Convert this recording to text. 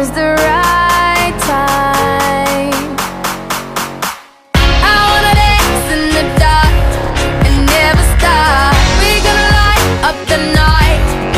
is the right